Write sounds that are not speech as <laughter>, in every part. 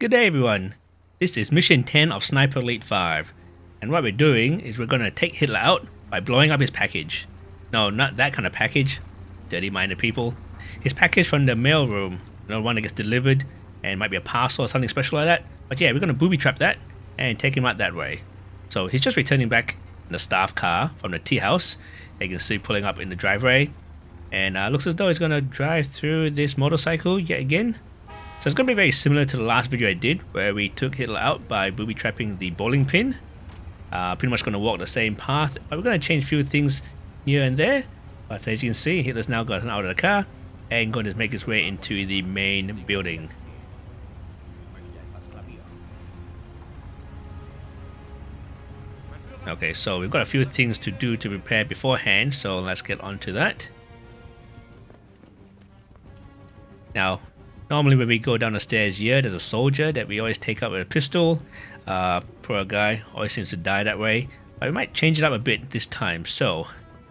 Good day everyone. This is mission 10 of Sniper Elite 5. And what we're doing is we're going to take Hitler out by blowing up his package. No, not that kind of package. Dirty-minded people. His package from the mail room. You know, one that gets delivered and might be a parcel or something special like that. But yeah, we're going to booby trap that and take him out that way. So he's just returning back in the staff car from the tea house. You can see pulling up in the driveway. And uh, looks as though he's going to drive through this motorcycle yet again. So it's going to be very similar to the last video I did where we took Hitler out by booby trapping the bowling pin. Uh, pretty much going to walk the same path, but we're going to change a few things here and there. But as you can see, Hitler's now gotten out of the car and going to make his way into the main building. Okay, so we've got a few things to do to prepare beforehand, so let's get on to that. Now, Normally when we go down the stairs here, there's a soldier that we always take up with a pistol. Uh, poor guy, always seems to die that way. But we might change it up a bit this time. So,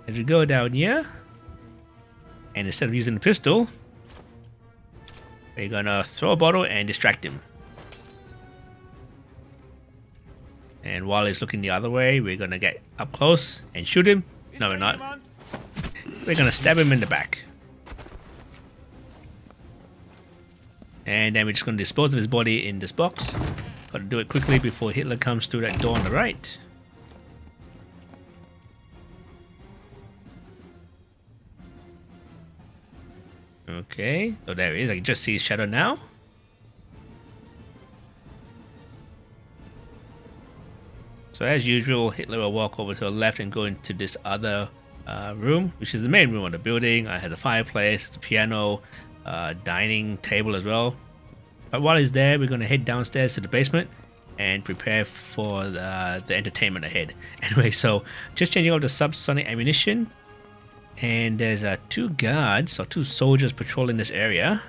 as we go down here, and instead of using the pistol, we're gonna throw a bottle and distract him. And while he's looking the other way, we're gonna get up close and shoot him. No, we're not. We're gonna stab him in the back. And then we're just going to dispose of his body in this box. Got to do it quickly before Hitler comes through that door on the right. Okay, so there he is. I can just see his shadow now. So as usual, Hitler will walk over to the left and go into this other uh, room, which is the main room of the building. I have a fireplace, it's a piano, uh, dining table as well. But while he's there, we're going to head downstairs to the basement and prepare for the, the entertainment ahead. <laughs> Anyway, so just changing over the subsonic ammunition. And there's uh, two guards or two soldiers patrolling this area.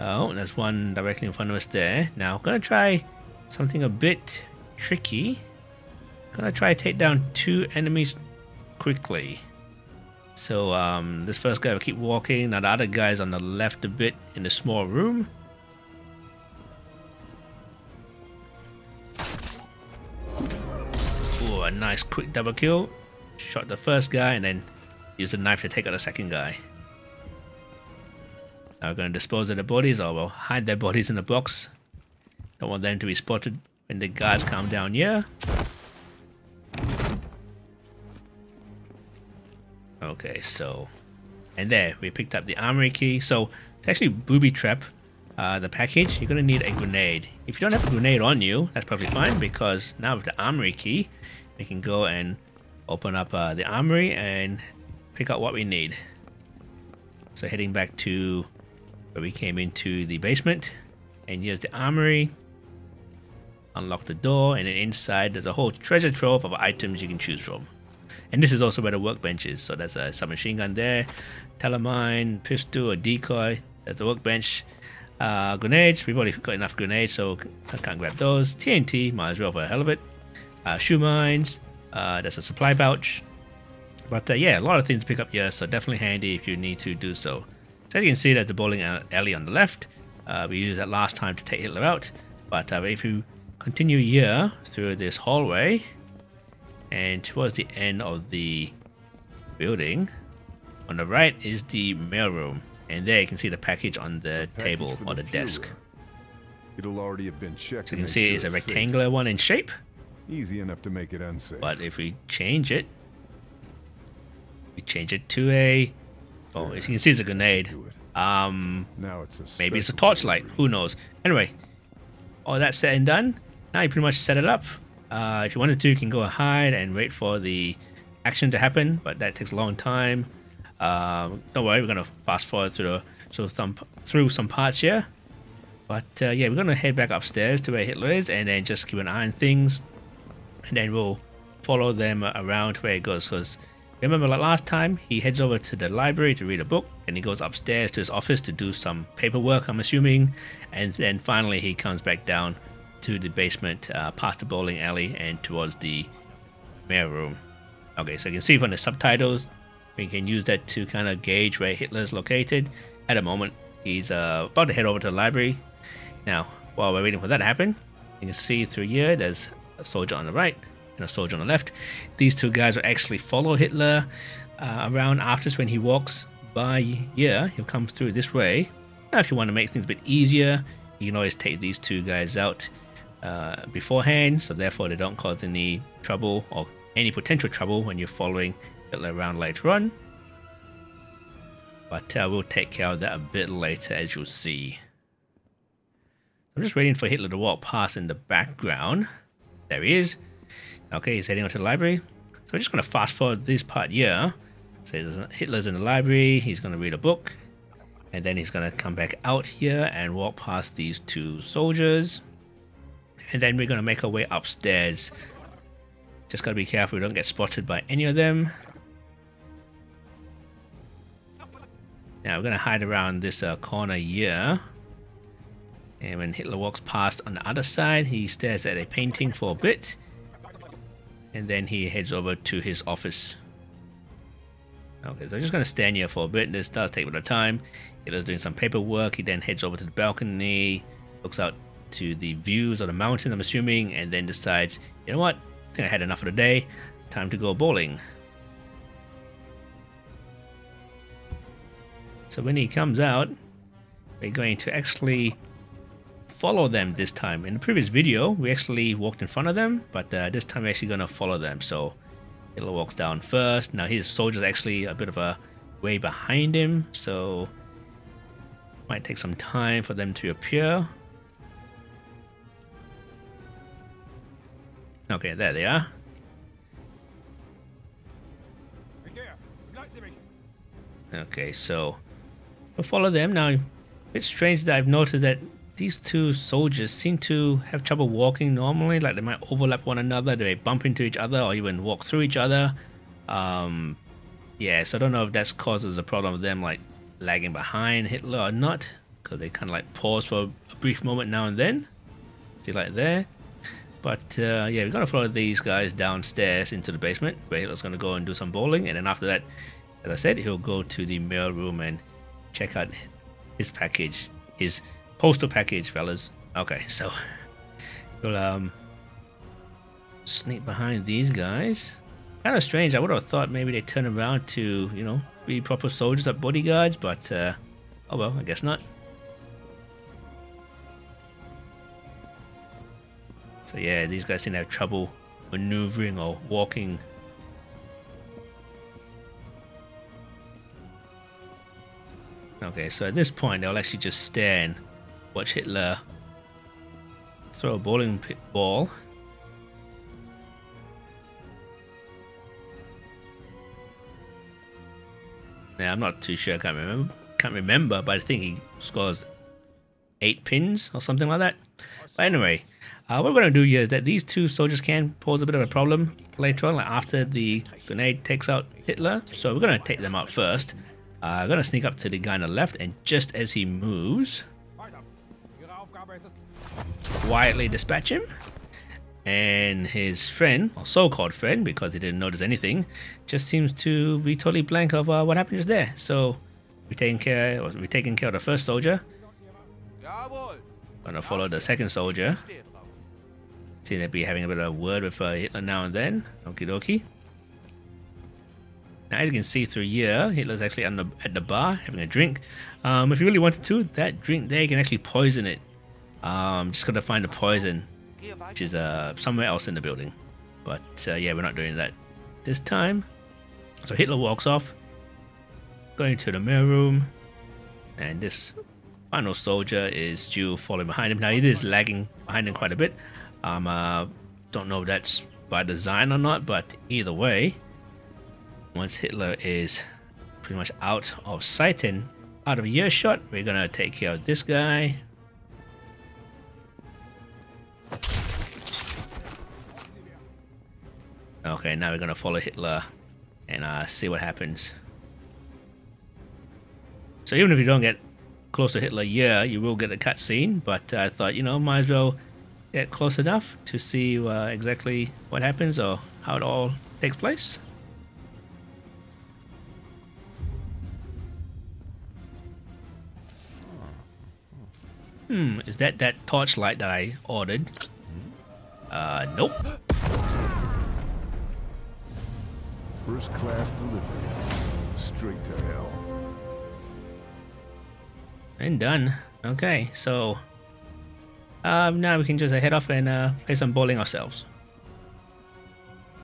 Oh, there's one directly in front of us there. Now, I'm going to try something a bit tricky. Gonna try to take down two enemies quickly. So um, this first guy will keep walking. Now the other guy's on the left a bit in the small room. Ooh, a nice quick double kill. Shot the first guy and then use the knife to take out the second guy. Now we're going to dispose of the bodies or we'll hide their bodies in the box. Don't want them to be spotted when the guys come down here. Okay, so... And there, we picked up the armory key. So, to actually booby trap uh, the package, you're to need a grenade. If you don't have a grenade on you, that's probably fine because now with the armory key, we can go and open up uh, the armory and pick up what we need. So heading back to where we came into the basement and here's the armory. Unlock the door and then inside there's a whole treasure trove of items you can choose from. And this is also where the workbench is. So there's a submachine gun there, Tellermine, pistol, a decoy. There's the workbench. Uh, grenades, we've already got enough grenades, so I can't grab those. TNT, might as well for a hell of it. Uh, shoe mines, uh, there's a supply pouch. But uh, yeah, a lot of things to pick up here, so definitely handy if you need to do so. So as you can see, there's the bowling alley on the left. Uh, we used that last time to take Hitler out. But uh, if you continue here through this hallway, and towards the end of the building, on the right is the mailroom. And there you can see the package on the package table or the, the desk. It'll already have been checked. So you can see sure it's a rectangular safe. one in shape. Easy enough to make it unsafe. But if we change it, we change it to a. Oh, as you can see, it's a grenade. Um, now it's a maybe it's a torchlight. Who knows? Anyway, all that said and done. Now you pretty much set it up. Uh, if you wanted to, you can go and hide and wait for the action to happen, but that takes a long time. Um, don't worry, we're gonna fast forward through so some through some parts here. But uh, yeah, we're gonna head back upstairs to where Hitler is, and then just keep an eye on things, and then we'll follow them around where it goes. Because remember, like last time, he heads over to the library to read a book, and he goes upstairs to his office to do some paperwork. I'm assuming, and then finally he comes back down to the basement, uh, past the bowling alley, and towards the mail room. Okay, so you can see from the subtitles, we can use that to kind of gauge where Hitler's located. At the moment, he's uh, about to head over to the library. Now, while we're waiting for that to happen, you can see through here there's a soldier on the right and a soldier on the left. These two guys will actually follow Hitler uh, around after when he walks by here. He'll come through this way. Now, if you want to make things a bit easier, you can always take these two guys out uh, beforehand, so therefore they don't cause any trouble or any potential trouble when you're following Hitler around later on. But uh, we'll take care of that a bit later, as you'll see. I'm just waiting for Hitler to walk past in the background. There he is. Okay, he's heading on to the library. So we're just going to fast forward this part here. So Hitler's in the library, he's going to read a book. And then he's going to come back out here and walk past these two soldiers. And then we're going to make our way upstairs. Just got to be careful we don't get spotted by any of them. Now we're going to hide around this uh, corner here. And when Hitler walks past on the other side, he stares at a painting for a bit. And then he heads over to his office. Okay, so I'm just going to stand here for a bit. This does take a bit of time. Hitler's doing some paperwork. He then heads over to the balcony, looks out to the views of the mountain, I'm assuming, and then decides, you know what? I think I had enough of the day. Time to go bowling. So when he comes out, we're going to actually follow them this time. In the previous video, we actually walked in front of them, but uh, this time we're actually going to follow them. So Hitler walks down first. Now his soldier's actually a bit of a way behind him, so might take some time for them to appear. Okay, there they are. Okay, so we'll follow them. Now, it's strange that I've noticed that these two soldiers seem to have trouble walking normally, like they might overlap one another, they bump into each other, or even walk through each other. Um, yeah, so I don't know if that causes a problem of them like lagging behind Hitler or not, because they kind of like pause for a brief moment now and then. See, like there. But uh, yeah, we're gonna follow these guys downstairs into the basement, where gonna go and do some bowling, and then after that, as I said, he'll go to the mail room and check out his package, his Postal package, fellas. Okay, so <laughs> we'll um sneak behind these guys. Kind of strange. I would have thought maybe they turn around to, you know, be proper soldiers or bodyguards, but uh, oh well, I guess not. So yeah, these guys seem to have trouble maneuvering or walking Okay, so at this point, they'll actually just stand watch Hitler throw a bowling ball. Now I'm not too sure. I can't remember. Can't remember, but I think he scores eight pins or something like that. But anyway, uh, what we're going to do here is that these two soldiers can pose a bit of a problem later on, like after the grenade takes out Hitler. So we're going to take them out first. Uh, I'm going to sneak up to the guy on the left, and just as he moves, quietly dispatch him. And his friend, or so-called friend, because he didn't notice anything, just seems to be totally blank of uh, what happened just there. So we're taking care, we're taking care of the first soldier. Gonna follow the second soldier. See they'd be having a bit of a word with uh, Hitler now and then. Okie dokie. Now, as you can see through here, Hitler's actually the, at the bar having a drink. Um, if you really wanted to, that drink there, you can actually poison it um, just gotta find the poison, which is uh, somewhere else in the building. But uh, yeah, we're not doing that this time. So Hitler walks off, going to the mail room, and this final soldier is still following behind him. Now it is lagging behind him quite a bit. Um, uh, don't know if that's by design or not, but either way, once Hitler is pretty much out of sight and out of earshot, we're gonna take care of this guy, Okay, now we're gonna follow Hitler and uh, see what happens. So even if you don't get close to Hitler, yeah, you will get a cutscene. But I thought, you know, might as well get close enough to see uh, exactly what happens or how it all takes place. Hmm, is that that torchlight that I ordered? Uh, nope. First class delivery. Straight to hell. And done. Okay, so um, now we can just head off and uh, play some bowling ourselves.